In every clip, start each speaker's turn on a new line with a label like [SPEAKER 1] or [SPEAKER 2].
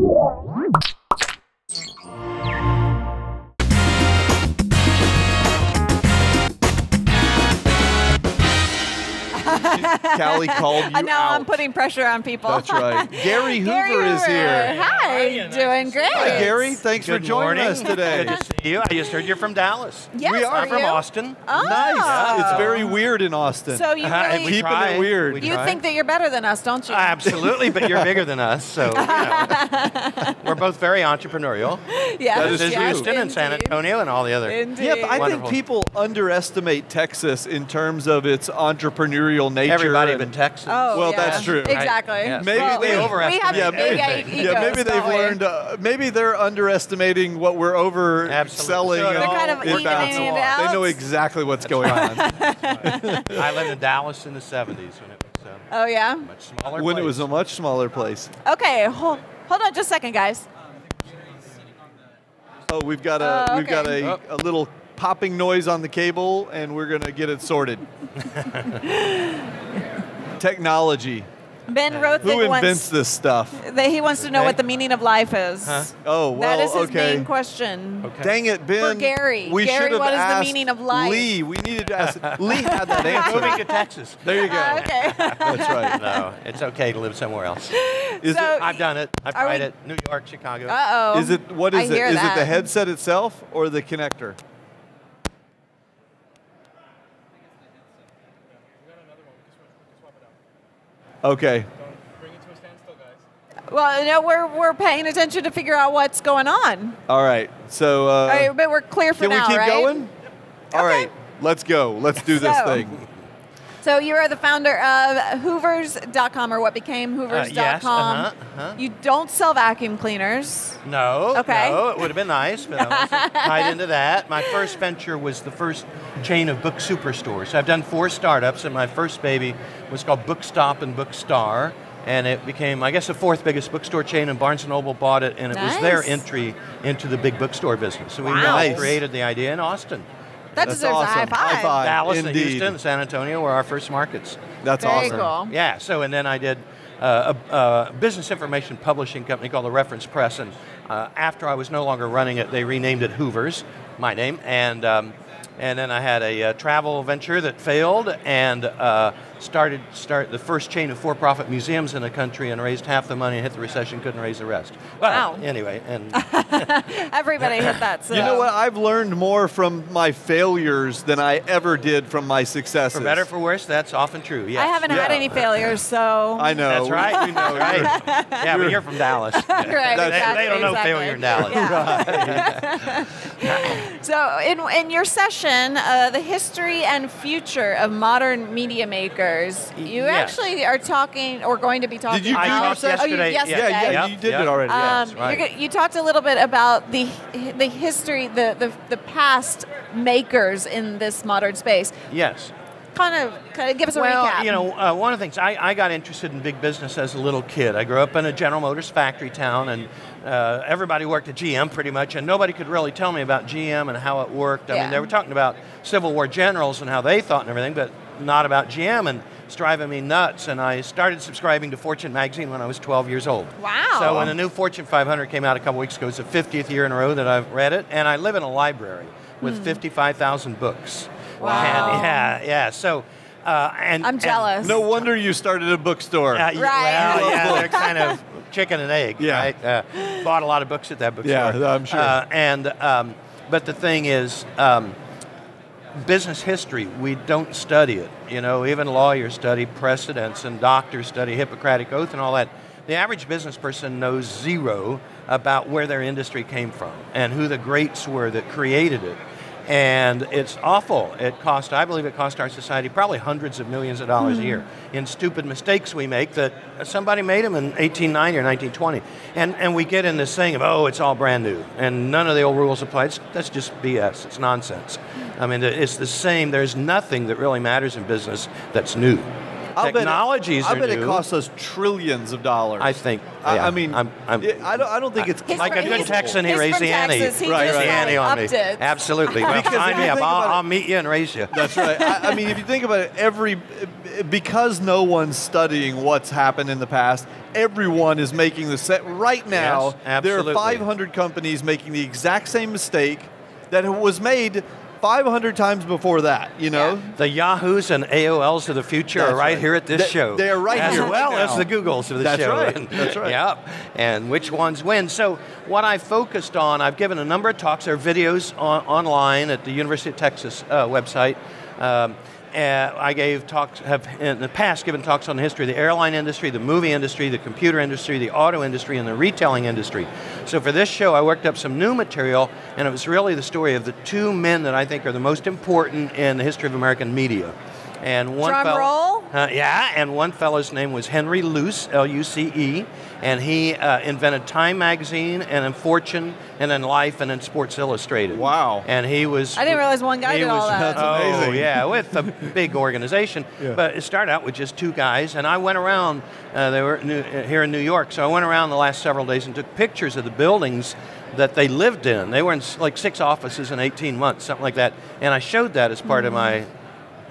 [SPEAKER 1] Yeah. Callie called you
[SPEAKER 2] now I'm putting pressure on people.
[SPEAKER 1] That's right. Gary Hoover
[SPEAKER 2] Gary
[SPEAKER 1] is here.
[SPEAKER 2] Hi, doing great.
[SPEAKER 1] Hi, Gary. Thanks
[SPEAKER 3] Good
[SPEAKER 1] for joining
[SPEAKER 3] morning.
[SPEAKER 1] us today.
[SPEAKER 3] Good to see you. I just heard you're from Dallas.
[SPEAKER 2] Yes,
[SPEAKER 1] We are
[SPEAKER 2] are
[SPEAKER 3] I'm from
[SPEAKER 2] you?
[SPEAKER 3] Austin.
[SPEAKER 2] Oh.
[SPEAKER 1] Nice. It's very weird in Austin.
[SPEAKER 2] So you really,
[SPEAKER 3] we
[SPEAKER 1] Keeping it weird.
[SPEAKER 3] We
[SPEAKER 2] you
[SPEAKER 3] try.
[SPEAKER 2] think that you're better than us, don't you?
[SPEAKER 3] Absolutely, but you're bigger than us, so you know. We're both very entrepreneurial.
[SPEAKER 2] yes,
[SPEAKER 1] That
[SPEAKER 3] This is
[SPEAKER 2] yes,
[SPEAKER 3] Houston and San. Antonio and all the other.
[SPEAKER 2] Indeed.
[SPEAKER 1] yeah, but I
[SPEAKER 3] Wonderful.
[SPEAKER 1] think people underestimate Texas in terms of its entrepreneurial nature.
[SPEAKER 3] Everybody
[SPEAKER 1] and-
[SPEAKER 3] but Texas.
[SPEAKER 2] Oh,
[SPEAKER 1] Well,
[SPEAKER 2] yeah.
[SPEAKER 1] that's true.
[SPEAKER 2] Exactly.
[SPEAKER 3] Yes.
[SPEAKER 1] Maybe
[SPEAKER 2] well,
[SPEAKER 1] they
[SPEAKER 2] we,
[SPEAKER 3] overestimate
[SPEAKER 2] we
[SPEAKER 1] Yeah,
[SPEAKER 2] big
[SPEAKER 3] everything.
[SPEAKER 2] egos,
[SPEAKER 1] yeah, maybe they've learned. Uh, maybe they're underestimating what we're over
[SPEAKER 3] Absolutely.
[SPEAKER 1] selling.
[SPEAKER 3] They're
[SPEAKER 2] kind of
[SPEAKER 1] it
[SPEAKER 2] evening
[SPEAKER 1] bounces
[SPEAKER 2] it
[SPEAKER 1] off.
[SPEAKER 2] out.
[SPEAKER 1] They know exactly what's going on.
[SPEAKER 3] I lived in Dallas in the 70s when it was a
[SPEAKER 2] Oh yeah.
[SPEAKER 3] much smaller
[SPEAKER 1] when it was a much smaller place.
[SPEAKER 2] Okay, hold, hold on just a second, guys.
[SPEAKER 1] Oh, we've got a
[SPEAKER 2] Oh,
[SPEAKER 1] we've got
[SPEAKER 2] okay.
[SPEAKER 1] a, a little popping noise on the cable, and we're gonna get it sorted. Technology.
[SPEAKER 2] Ben wrote
[SPEAKER 1] Who
[SPEAKER 2] that
[SPEAKER 1] invents this stuff?
[SPEAKER 2] that he wants to know
[SPEAKER 3] Okay.
[SPEAKER 2] what the meaning of life is.
[SPEAKER 3] Huh?
[SPEAKER 1] Oh well,
[SPEAKER 2] that is his
[SPEAKER 1] okay.
[SPEAKER 2] main question.
[SPEAKER 3] Okay.
[SPEAKER 1] Dang it, Ben.
[SPEAKER 2] Gary.
[SPEAKER 1] We
[SPEAKER 2] Gary,
[SPEAKER 1] should have
[SPEAKER 2] what is the
[SPEAKER 1] asked
[SPEAKER 2] meaning of life?
[SPEAKER 1] Lee, we needed to ask. Lee had that
[SPEAKER 3] Moving
[SPEAKER 1] answer.
[SPEAKER 3] to Texas.
[SPEAKER 1] There you go.
[SPEAKER 2] Uh, okay.
[SPEAKER 1] That's right.
[SPEAKER 3] No, it's okay to live somewhere else.
[SPEAKER 1] Is
[SPEAKER 2] So-
[SPEAKER 1] it
[SPEAKER 3] I've done it. I've tried
[SPEAKER 2] we-
[SPEAKER 3] it. New York, Chicago.
[SPEAKER 2] Uh oh.
[SPEAKER 1] is it what is
[SPEAKER 2] I
[SPEAKER 1] is it?
[SPEAKER 2] it
[SPEAKER 1] the headset itself or the connector? Okay. Don't bring it to a standstill, guys.
[SPEAKER 2] Well, no, we're we're paying attention to figure out what's going on.
[SPEAKER 1] All right. So uh,
[SPEAKER 2] All right, but we're clear for
[SPEAKER 1] can
[SPEAKER 2] now,
[SPEAKER 1] we keep
[SPEAKER 2] right?
[SPEAKER 1] going? All
[SPEAKER 2] Okay.
[SPEAKER 1] right. Let's go. Let's do this
[SPEAKER 2] So-
[SPEAKER 1] thing.
[SPEAKER 2] So you are the founder of Hoovers.com, or what became Hoovers.com.
[SPEAKER 3] yes, uh-huh, uh-huh.
[SPEAKER 2] You don't sell vacuum cleaners.
[SPEAKER 3] No.
[SPEAKER 2] Okay.
[SPEAKER 3] No, it would have been nice, but I wasn't tied into that. My first venture was the first chain of book superstores. I've done four startups, and my first baby was called Bookstop and Bookstar. And it became, I guess, the fourth biggest bookstore chain, and Barnes & Noble bought it, and it was their entry into the big bookstore business. So we
[SPEAKER 2] Wow.
[SPEAKER 3] really created the idea in Austin.
[SPEAKER 2] That
[SPEAKER 1] That's
[SPEAKER 2] deserves
[SPEAKER 1] awesome.
[SPEAKER 2] a high five.
[SPEAKER 1] High five.
[SPEAKER 3] Dallas and
[SPEAKER 1] Indeed.
[SPEAKER 3] Houston San Antonio were our first markets.
[SPEAKER 1] That's
[SPEAKER 2] Very
[SPEAKER 1] awesome.
[SPEAKER 2] cool.
[SPEAKER 3] Yeah, so and then I did uh, a, a business information publishing company called the Reference Press, and uh, after I was no longer running it, they renamed it Hoover's, my name, and um, and then I had a, uh travel venture that failed, and uh, started start the first chain of for-profit museums in the country, and raised half the money, and hit the recession, couldn't raise the rest. Well,
[SPEAKER 2] Wow.
[SPEAKER 3] anyway, and
[SPEAKER 2] Everybody hit that. So.
[SPEAKER 1] You know what? I've learned more from my failures than I ever did from my successes.
[SPEAKER 3] for better or for worse, that's often true. Yes.
[SPEAKER 2] I haven't had any failures, so.
[SPEAKER 1] I know.
[SPEAKER 3] That's
[SPEAKER 1] We-
[SPEAKER 3] right.
[SPEAKER 1] We know.
[SPEAKER 3] right.
[SPEAKER 1] You're-
[SPEAKER 3] Yeah, but you're from Dallas.
[SPEAKER 2] Right,
[SPEAKER 3] They-
[SPEAKER 2] exactly,
[SPEAKER 3] they don't know
[SPEAKER 2] exactly.
[SPEAKER 3] failure in Dallas.
[SPEAKER 2] Yeah. so, in, in your session, uh, the history and future of modern media makers, you
[SPEAKER 3] Yes.
[SPEAKER 2] actually are talking or going to be talking.
[SPEAKER 1] Did you do your
[SPEAKER 2] about,
[SPEAKER 3] talked
[SPEAKER 1] session?
[SPEAKER 2] Oh, you,
[SPEAKER 3] yesterday.
[SPEAKER 2] yesterday.
[SPEAKER 1] Yeah, yeah,
[SPEAKER 3] Yep,
[SPEAKER 1] you did
[SPEAKER 3] yep.
[SPEAKER 1] it already. yeah.
[SPEAKER 2] Um,
[SPEAKER 3] right.
[SPEAKER 2] you're go- you talked a little bit about the the history, the, the the past makers in this modern space.
[SPEAKER 3] Yes.
[SPEAKER 2] Kind of, kind of give us a
[SPEAKER 3] well,
[SPEAKER 2] recap.
[SPEAKER 3] you know, uh, one of the things I, I got interested in big business as a little kid. I grew up in a General Motors factory town, and uh, everybody worked at GM pretty much, and nobody could really tell me about GM and how it worked. I
[SPEAKER 2] Yeah.
[SPEAKER 3] mean, they were talking about Civil War generals and how they thought and everything, but not about GM, and it's driving me nuts. And I started subscribing to Fortune magazine when I was 12 years old.
[SPEAKER 2] Wow.
[SPEAKER 3] So when the new Fortune 500 came out a couple weeks ago, it's the 50th year in a row that I've read it, and I live in a library with 55,000 books.
[SPEAKER 2] Hmm. Wow.
[SPEAKER 3] And yeah, yeah. So. Uh, and
[SPEAKER 2] I'm
[SPEAKER 3] and-
[SPEAKER 2] jealous.
[SPEAKER 1] No wonder you started a bookstore.
[SPEAKER 3] uh, y-
[SPEAKER 2] Right.
[SPEAKER 3] Well, yeah, they're kind of chicken and egg,
[SPEAKER 1] Yeah.
[SPEAKER 3] right? Uh, bought a lot of books at that bookstore.
[SPEAKER 1] Yeah, I'm sure.
[SPEAKER 3] Uh, and um, but the thing is, um, business history we don't study it. You know, even lawyers study precedents, and doctors study Hippocratic oath and all that. The average business person knows zero about where their industry came from and who the greats were that created it. And it's awful. It cost, I believe it cost our society probably hundreds of millions of dollars a year hmm. in stupid mistakes we make that somebody made them in 1890 or 1920. And, and we get in this thing of, oh, it's all brand new and none of the old rules apply. It's, that's just BS. It's nonsense. Hmm. I mean, it's the same. There's nothing that really matters in business that's new.
[SPEAKER 1] I'll bet it-
[SPEAKER 3] Technologies
[SPEAKER 1] I
[SPEAKER 3] are
[SPEAKER 1] bet
[SPEAKER 3] new.
[SPEAKER 1] it costs us trillions of dollars.
[SPEAKER 3] I think.
[SPEAKER 1] I,
[SPEAKER 3] yeah.
[SPEAKER 1] I mean,
[SPEAKER 3] I'm, I'm,
[SPEAKER 1] I don't. I don't think it's
[SPEAKER 3] like a
[SPEAKER 2] from-
[SPEAKER 3] good Texan, he
[SPEAKER 2] he's
[SPEAKER 3] raised
[SPEAKER 2] from
[SPEAKER 3] the ante.
[SPEAKER 2] Texas. He
[SPEAKER 1] Right,
[SPEAKER 2] just
[SPEAKER 1] right.
[SPEAKER 3] the ante on me.
[SPEAKER 2] it.
[SPEAKER 3] Absolutely. Well, sign me up. I'll, I'll meet you and raise you.
[SPEAKER 1] That's right. I, I mean, if you think about it, every because no one's studying what's happened in the past, everyone is making the set right now.
[SPEAKER 3] Yes,
[SPEAKER 1] there are 500 companies making the exact same mistake that was made 500 times before that. You know.
[SPEAKER 2] Yeah.
[SPEAKER 3] The Yahoos and AOLs of the future
[SPEAKER 1] That's
[SPEAKER 3] are right,
[SPEAKER 1] right.
[SPEAKER 3] here at this
[SPEAKER 1] They-
[SPEAKER 3] show.
[SPEAKER 1] they are right
[SPEAKER 3] as
[SPEAKER 1] here right
[SPEAKER 3] well as
[SPEAKER 1] now.
[SPEAKER 3] the Googles of the show.
[SPEAKER 1] That's
[SPEAKER 3] show.
[SPEAKER 1] right. That's right.
[SPEAKER 3] yep. And which ones win? So what I focused on, I've given a number of talks. There are videos on, online at the University of Texas uh, website. Um, uh, I gave talks, have in the past given talks on the history of the airline industry, the movie industry, the computer industry, the auto industry, and the retailing industry. So for this show, I worked up some new material, and it was really the story of the two men that I think are the most important in the history of American media. And one
[SPEAKER 2] Drum
[SPEAKER 3] fellow-
[SPEAKER 2] roll.
[SPEAKER 3] uh, yeah, and one fellow's name was Henry Luce, L-U-C-E, and he uh, invented Time magazine, and in Fortune, and in Life, and in Sports Illustrated.
[SPEAKER 1] Wow.
[SPEAKER 3] And he was.
[SPEAKER 2] I didn't realize one guy
[SPEAKER 3] he
[SPEAKER 2] did all
[SPEAKER 3] was-
[SPEAKER 2] that.
[SPEAKER 1] That's
[SPEAKER 3] oh, yeah, with a big organization.
[SPEAKER 1] Yeah.
[SPEAKER 3] But it started out with just two guys, and I went around. Uh, they were new, uh, here in New York, so I went around the last several days and took pictures of the buildings that they lived in. They were in like six offices in 18 months, something like that. And I showed that as part of my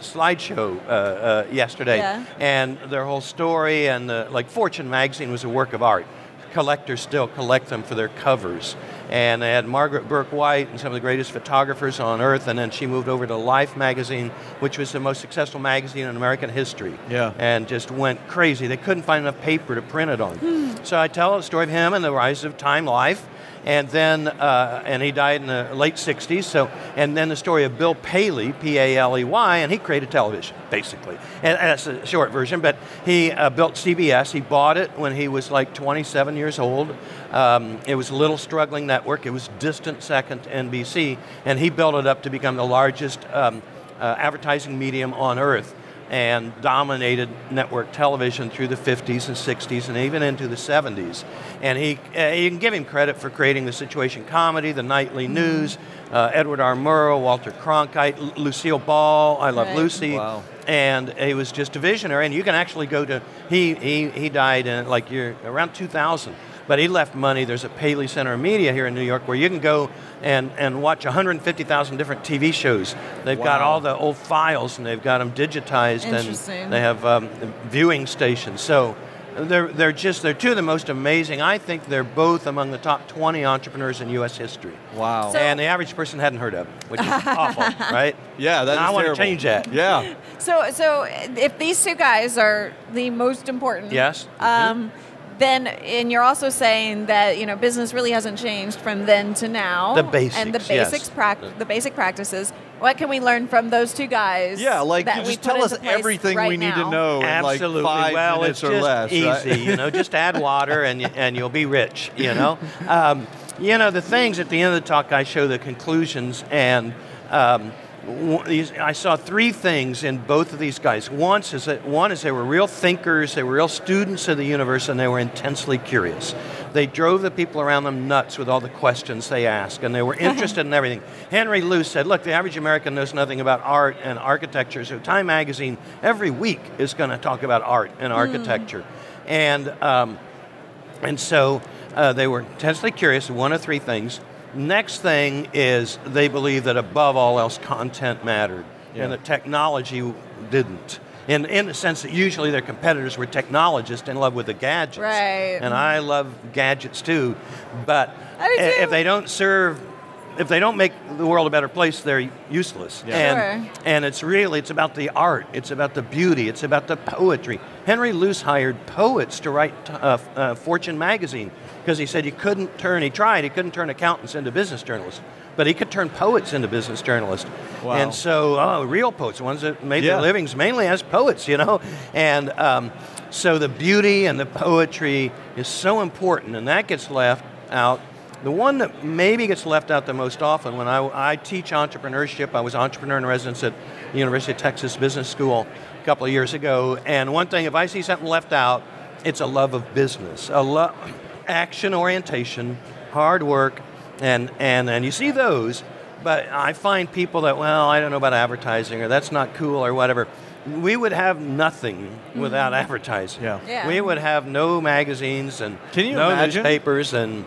[SPEAKER 3] slideshow uh, uh, yesterday,
[SPEAKER 2] Yeah.
[SPEAKER 3] and their whole story and uh, like Fortune magazine was a work of art. Collectors still collect them for their covers, and they had Margaret Bourke-White and some of the greatest photographers on earth, and then she moved over to Life magazine, which was the most successful magazine in American history.
[SPEAKER 1] Yeah.
[SPEAKER 3] and just went crazy. They couldn't find enough paper to print it on. So I tell the story of him and the rise of Time Life and then uh, and he died in the late 60s so and then the story of bill paley p-a-l-e-y and he created television basically. And, and that's a short version but he uh, built cbs he bought it when he was like 27 years old. Um, it was a little struggling network. It was distant second to nbc and he built it up to become the largest um, uh, advertising medium on earth and dominated network television through the 50s and 60s and even into the 70s. And he, uh, you can give him credit for creating the situation comedy, the nightly news, uh, Edward R. Murrow, Walter Cronkite, L- Lucille Ball, I Love
[SPEAKER 2] Right.
[SPEAKER 3] Lucy.
[SPEAKER 1] Wow.
[SPEAKER 3] And he was just a visionary. And you can actually go to, he, he, he died in like year, around 2000. But he left money. There's a Paley Center of Media here in New York where you can go and, and watch 150,000 different TV shows. They've got all the old files and they've got them digitized and they have um, viewing stations. So they're, they're just, they're two of the most amazing. I think they're both among the top 20 entrepreneurs in U.S. history.
[SPEAKER 1] Wow.
[SPEAKER 2] So-
[SPEAKER 3] and the average person hadn't heard of them, which is awful, right?
[SPEAKER 1] yeah, that's
[SPEAKER 3] And I want to change that.
[SPEAKER 1] Yeah.
[SPEAKER 2] So, so if these two guys are the most important,
[SPEAKER 3] Yes.
[SPEAKER 2] um, then and you're also saying that you know business really hasn't changed from then to now.
[SPEAKER 3] The
[SPEAKER 2] and the
[SPEAKER 3] basics, yes.
[SPEAKER 2] basics, prac- the basic practices. What can we learn from those two guys?
[SPEAKER 1] Yeah, like
[SPEAKER 2] that
[SPEAKER 1] you just tell us everything
[SPEAKER 2] right
[SPEAKER 1] we need
[SPEAKER 2] now?
[SPEAKER 1] to know in
[SPEAKER 3] Absolutely.
[SPEAKER 1] like five
[SPEAKER 3] well,
[SPEAKER 1] minutes
[SPEAKER 3] it's
[SPEAKER 1] or
[SPEAKER 3] just
[SPEAKER 1] less.
[SPEAKER 3] easy.
[SPEAKER 1] right?
[SPEAKER 3] you know, just add water and you, and you'll be rich. You know, um, you know the things at the end of the talk. I show the conclusions and. Um, w- these, I saw three things in both of these guys. One is that one is they were real thinkers, they were real students of the universe, and they were intensely curious. They drove the people around them nuts with all the questions they asked, and they were interested in everything. Henry Luce said, "Look, the average American knows nothing about art and architecture, so Time Magazine every week is going to talk about art and architecture." And um, and so uh, they were intensely curious, one of three things. Next thing is they believe that above all else, content mattered,
[SPEAKER 1] Yeah.
[SPEAKER 3] and that technology didn't. In, in the sense that usually their competitors were technologists in love with the gadgets.
[SPEAKER 2] Right.
[SPEAKER 3] And I love gadgets too, but
[SPEAKER 2] I do
[SPEAKER 3] i-
[SPEAKER 2] too.
[SPEAKER 3] if they don't serve, if they don't make the world a better place, they're useless.
[SPEAKER 1] Yeah.
[SPEAKER 3] And,
[SPEAKER 2] Sure.
[SPEAKER 3] and it's really, it's about the art, it's about the beauty, it's about the poetry. Henry Luce hired poets to write uh, uh, Fortune magazine because he said he couldn't turn, he tried, he couldn't turn accountants into business journalists, but he could turn poets into business journalists.
[SPEAKER 1] Wow.
[SPEAKER 3] And so, oh, real poets, ones that made
[SPEAKER 1] Yeah.
[SPEAKER 3] their livings mainly as poets, you know? And um, so the beauty and the poetry is so important, and that gets left out. The one that maybe gets left out the most often when I, I teach entrepreneurship, I was entrepreneur in residence at the University of Texas Business School a couple of years ago, and one thing, if I see something left out, it's a love of business, a lo- action orientation, hard work, and, and, and you see those, but I find people that, well, I don't know about advertising, or that's not cool, or whatever. We would have nothing mm-hmm. without advertising.
[SPEAKER 1] Yeah.
[SPEAKER 2] Yeah.
[SPEAKER 3] We would have no magazines and
[SPEAKER 1] Can you
[SPEAKER 3] no
[SPEAKER 1] imagine?
[SPEAKER 3] newspapers and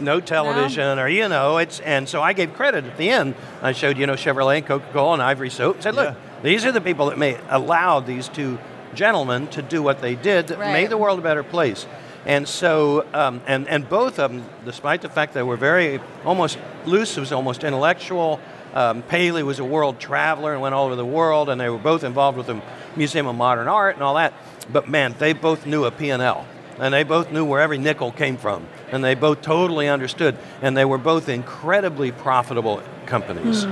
[SPEAKER 3] no television or you know it's and so I gave credit at the end. I showed you know Chevrolet and Coca Cola and Ivory Soap. Said look,
[SPEAKER 1] Yeah.
[SPEAKER 3] these are the people that may allowed these two gentlemen to do what they did that
[SPEAKER 2] Right.
[SPEAKER 3] made the world a better place. And so, um, and, and both of them, despite the fact they were very, almost, Luce was almost intellectual, um, Paley was a world traveler and went all over the world, and they were both involved with the Museum of Modern Art and all that. But man, they both knew a P&L, and they both knew where every nickel came from, and they both totally understood, and they were both incredibly profitable companies.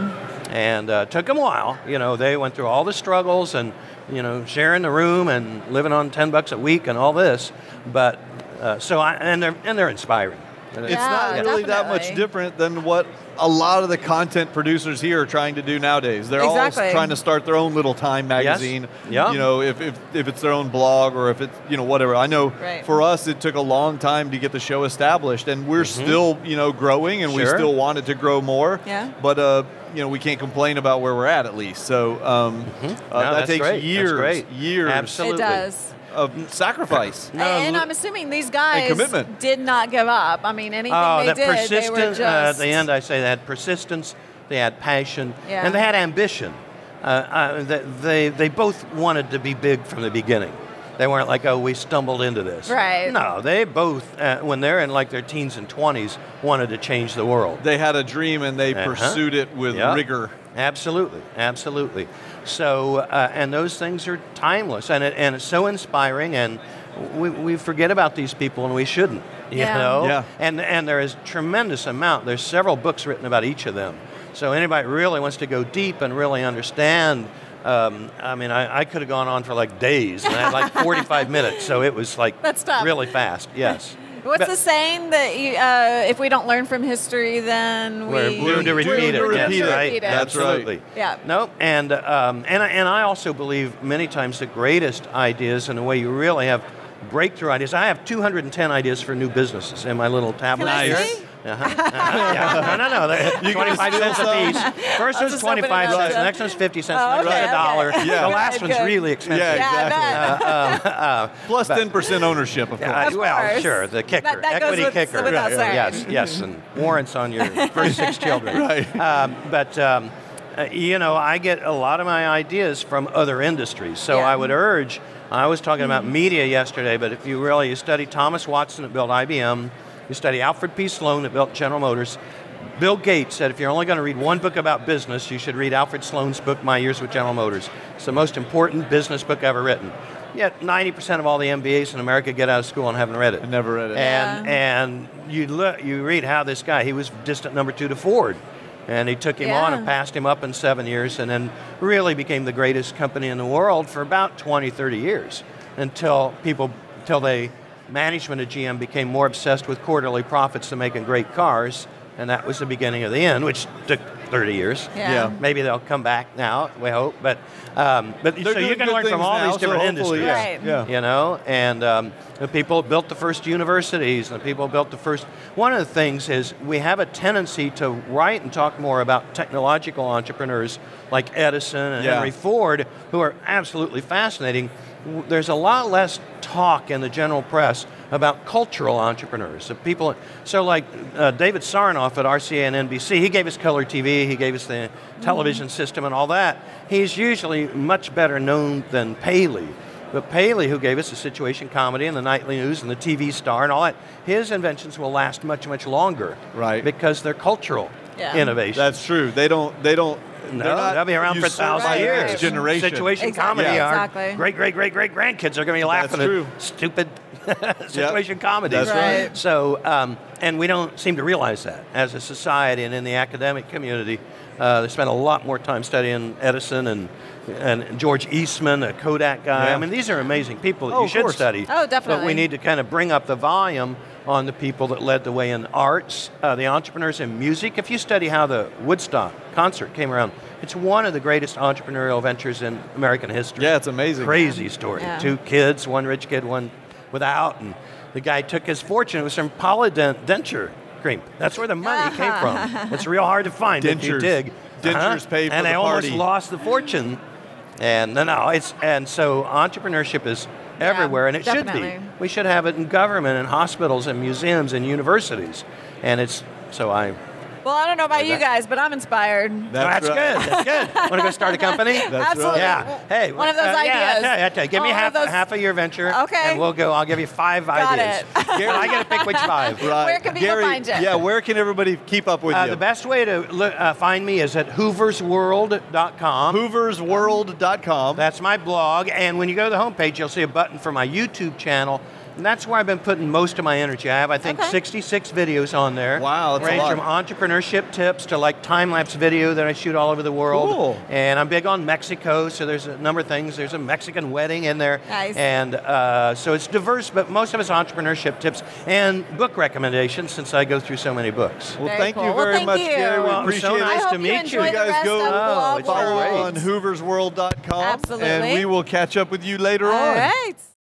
[SPEAKER 3] And uh, took them a while. You know, they went through all the struggles and, you know, sharing the room and living on 10 bucks a week and all this. But, uh, so I, and they're, and they're inspiring.
[SPEAKER 1] It's
[SPEAKER 2] Yeah,
[SPEAKER 1] not really that much different than what a lot of the content producers here are trying to do nowadays. They're all trying to start their own little Time magazine.
[SPEAKER 3] Yeah.
[SPEAKER 1] You know, if, if, if it's their own blog or if it's, you know, whatever. I know
[SPEAKER 2] Right.
[SPEAKER 1] for us, it took a long time to get the show established, and we're still, you know, growing, and we still want it to grow more.
[SPEAKER 2] Yeah.
[SPEAKER 1] But, uh, you know, we can't complain about where we're at, at least. So um, uh,
[SPEAKER 3] No,
[SPEAKER 1] that takes
[SPEAKER 3] great. That's
[SPEAKER 1] years,
[SPEAKER 3] great.
[SPEAKER 1] years
[SPEAKER 3] Absolutely.
[SPEAKER 2] It does.
[SPEAKER 1] Of sacrifice.
[SPEAKER 3] No,
[SPEAKER 2] and
[SPEAKER 3] look-
[SPEAKER 2] I'm assuming these guys
[SPEAKER 1] commitment.
[SPEAKER 2] did not give up. I mean, anything
[SPEAKER 3] Oh,
[SPEAKER 2] they
[SPEAKER 3] that
[SPEAKER 2] did, they were
[SPEAKER 3] persistence.
[SPEAKER 2] just.
[SPEAKER 3] Uh, at the end, I say they had persistence, they had passion,
[SPEAKER 2] Yeah.
[SPEAKER 3] and they had ambition. Uh, uh, they, they, they both wanted to be big from the beginning. They weren't like, oh, we stumbled into this.
[SPEAKER 2] Right.
[SPEAKER 3] No, they both, uh, when they're in like their teens and 20s, wanted to change the world.
[SPEAKER 1] They had a dream and they
[SPEAKER 3] Uh-huh.
[SPEAKER 1] pursued it with
[SPEAKER 3] Yeah.
[SPEAKER 1] rigor.
[SPEAKER 3] Absolutely, absolutely. So, uh, and those things are timeless, and it, and it's so inspiring, and we, we forget about these people, and we shouldn't. You
[SPEAKER 2] Yeah.
[SPEAKER 3] know,
[SPEAKER 1] Yeah.
[SPEAKER 3] and and there is tremendous amount. There's several books written about each of them. So anybody really wants to go deep and really understand. Um, I mean, I, I could have gone on for like days, and I had like 45 minutes, so it was like
[SPEAKER 2] That's
[SPEAKER 3] really fast. Yes.
[SPEAKER 2] What's
[SPEAKER 3] But-
[SPEAKER 2] the saying that you, uh, if we don't learn from history, then we
[SPEAKER 3] We're doomed to repeat it. yes,
[SPEAKER 1] repeat
[SPEAKER 3] right.
[SPEAKER 2] It.
[SPEAKER 1] That's right.
[SPEAKER 3] Absolutely.
[SPEAKER 2] Yeah.
[SPEAKER 3] No, and um, and I- and I also believe many times the greatest ideas and the way you really have breakthrough ideas. I have 210 ideas for new businesses in my little tablet
[SPEAKER 2] Can I
[SPEAKER 3] here.
[SPEAKER 2] see?
[SPEAKER 3] Uh-huh. Uh-huh. Yeah. No, no, no. They're 25 cents a piece. First
[SPEAKER 2] I'll
[SPEAKER 3] one's
[SPEAKER 2] just open it
[SPEAKER 3] 25 cents. The next one's 50 cents.
[SPEAKER 2] Oh,
[SPEAKER 3] the next
[SPEAKER 2] okay,
[SPEAKER 3] a dollar.
[SPEAKER 1] Yeah.
[SPEAKER 3] The last
[SPEAKER 2] Good,
[SPEAKER 3] one's really expensive.
[SPEAKER 1] Yeah,
[SPEAKER 2] Yeah, I
[SPEAKER 1] exactly.
[SPEAKER 2] bet.
[SPEAKER 1] Plus 10% ownership, of course.
[SPEAKER 3] Uh,
[SPEAKER 2] Of
[SPEAKER 3] well, sure, the kicker,
[SPEAKER 2] That- that
[SPEAKER 3] equity
[SPEAKER 2] with-
[SPEAKER 3] kicker.
[SPEAKER 2] without saying.
[SPEAKER 3] Yes, yes, and warrants on your first six children.
[SPEAKER 1] Right.
[SPEAKER 3] Um, but um, uh, you know, I get a lot of my ideas from other industries. So
[SPEAKER 2] Yeah.
[SPEAKER 3] I would urge. I was talking about media yesterday, but if you really you study Thomas Watson that built IBM, you study Alfred P. Sloan that built General Motors. Bill Gates said if you're only going to read one book about business, you should read Alfred Sloan's book, My Years with General Motors. It's the most important business book ever written. Yet 90% of all the MBAs in America get out of school and haven't read it.
[SPEAKER 1] I never read it.
[SPEAKER 3] And
[SPEAKER 2] Yeah.
[SPEAKER 3] and you look, you read how this guy he was distant number two to Ford, and he took him on and passed him up in seven years, and then really became the greatest company in the world for about 20, 30 years, until people, until they management of GM became more obsessed with quarterly profits than making great cars, and that was the beginning of the end, which took 30 years.
[SPEAKER 2] Yeah.
[SPEAKER 1] Yeah.
[SPEAKER 3] Maybe they'll come back now. We hope, but um, but
[SPEAKER 1] They're
[SPEAKER 3] so you can learn from all
[SPEAKER 1] now,
[SPEAKER 3] these different
[SPEAKER 1] hopefully,
[SPEAKER 3] industries
[SPEAKER 1] yeah.
[SPEAKER 2] Right.
[SPEAKER 1] Yeah.
[SPEAKER 3] you know, and um, the people that built the first universities and the people who built the first. One of the things is we have a tendency to write and talk more about technological entrepreneurs like Edison and
[SPEAKER 1] Yeah.
[SPEAKER 3] Henry Ford, who are absolutely fascinating. W- There's a lot less talk in the general press about cultural entrepreneurs. The people, so like uh, David Sarnoff at RCA and NBC, he gave us color TV, he gave us the television system and all that. He's usually much better known than Paley. But Paley, who gave us the situation comedy and the nightly news and the TV star and all that, his inventions will last much, much longer.
[SPEAKER 1] Right.
[SPEAKER 3] Because they're cultural
[SPEAKER 2] Yeah.
[SPEAKER 3] innovations.
[SPEAKER 1] That's true. They don't. They don't.
[SPEAKER 3] No,
[SPEAKER 1] they're not
[SPEAKER 3] they'll be around for a
[SPEAKER 1] usurped
[SPEAKER 3] thousand
[SPEAKER 1] by
[SPEAKER 3] years.
[SPEAKER 1] next generation.
[SPEAKER 3] Situation
[SPEAKER 2] Exactly.
[SPEAKER 3] comedy.
[SPEAKER 2] Yeah.
[SPEAKER 3] Our
[SPEAKER 2] Exactly.
[SPEAKER 3] great, great, great, great grandkids are going to be laughing
[SPEAKER 1] true.
[SPEAKER 3] at stupid situation comedy.
[SPEAKER 1] That's
[SPEAKER 2] right.
[SPEAKER 1] right.
[SPEAKER 3] So, um, and we don't seem to realize that as a society and in the academic community. Uh, they spend a lot more time studying Edison and and George Eastman, a Kodak guy.
[SPEAKER 1] Yeah.
[SPEAKER 3] I mean, these are amazing people that
[SPEAKER 1] Oh,
[SPEAKER 3] you should
[SPEAKER 1] course.
[SPEAKER 3] study.
[SPEAKER 2] Oh, definitely.
[SPEAKER 3] But we need to kind of bring up the volume on the people that led the way in arts, uh, the entrepreneurs in music. If you study how the Woodstock concert came around, it's one of the greatest entrepreneurial ventures in American history.
[SPEAKER 1] Yeah, it's amazing.
[SPEAKER 3] Crazy story.
[SPEAKER 2] Yeah.
[SPEAKER 3] Two kids, one rich kid, one without, and the guy took his fortune. It was from Polident denture cream. That's where the money came from. It's real hard to find if you
[SPEAKER 1] Dentures.
[SPEAKER 3] dig.
[SPEAKER 1] Dentures pay for
[SPEAKER 3] and
[SPEAKER 1] the
[SPEAKER 3] they almost lost the fortune. And no, no, it's and so entrepreneurship is everywhere, and it should be. We should have it in government, and hospitals, and museums, and universities. And it's so I.
[SPEAKER 2] Well, I don't know about you guys, but I'm inspired.
[SPEAKER 3] Oh, That's,
[SPEAKER 1] right.
[SPEAKER 3] good. That's good. Want to go start a company?
[SPEAKER 1] That's
[SPEAKER 2] Absolutely.
[SPEAKER 1] right.
[SPEAKER 3] Yeah. Hey,
[SPEAKER 2] One of those
[SPEAKER 3] uh, Yeah, I
[SPEAKER 2] ideas.
[SPEAKER 3] tell you, I tell you. Give me
[SPEAKER 2] Oh, one
[SPEAKER 3] half
[SPEAKER 2] of those-
[SPEAKER 3] half of your venture.
[SPEAKER 2] Okay.
[SPEAKER 3] And we'll go. I'll give you five
[SPEAKER 2] Got
[SPEAKER 3] ideas.
[SPEAKER 2] it.
[SPEAKER 3] But I get to pick which five.
[SPEAKER 1] Right.
[SPEAKER 2] Where can people
[SPEAKER 1] Gary,
[SPEAKER 2] find you?
[SPEAKER 1] Yeah, where can everybody keep up with
[SPEAKER 3] Uh,
[SPEAKER 1] you?
[SPEAKER 3] the best way to look, uh, find me is at hooversworld.com.
[SPEAKER 1] Hooversworld.com.
[SPEAKER 3] That's my blog, and when you go to the homepage, you'll see a button for my YouTube channel, and that's where I've been putting most of my energy. I have, I think,
[SPEAKER 2] Okay.
[SPEAKER 3] 66 videos on there.
[SPEAKER 1] Wow, that's a
[SPEAKER 3] range
[SPEAKER 1] lot.
[SPEAKER 3] from entrepreneurship tips to like time-lapse video that I shoot all over the world.
[SPEAKER 1] Cool.
[SPEAKER 3] And I'm big on Mexico, so there's a number of things. There's a Mexican wedding in there,
[SPEAKER 2] Nice.
[SPEAKER 3] and uh, so it's diverse, but most of it's entrepreneurship tips and book recommendations, since I go through so many books.
[SPEAKER 1] Well,
[SPEAKER 2] Very
[SPEAKER 1] thank
[SPEAKER 2] cool.
[SPEAKER 1] you
[SPEAKER 2] Well,
[SPEAKER 1] very
[SPEAKER 2] thank
[SPEAKER 1] much,
[SPEAKER 2] you.
[SPEAKER 1] Gary. We
[SPEAKER 3] Well,
[SPEAKER 1] appreciate
[SPEAKER 3] so
[SPEAKER 1] it.
[SPEAKER 3] nice
[SPEAKER 2] I hope
[SPEAKER 3] to
[SPEAKER 2] you
[SPEAKER 3] meet you.
[SPEAKER 2] enjoy
[SPEAKER 1] You
[SPEAKER 2] the
[SPEAKER 1] guys go-
[SPEAKER 3] Oh,
[SPEAKER 2] Blog
[SPEAKER 3] it's been
[SPEAKER 1] Follow on hooversworld.com.
[SPEAKER 2] Absolutely.
[SPEAKER 1] And we will catch up with you later
[SPEAKER 2] All
[SPEAKER 1] on.
[SPEAKER 2] right.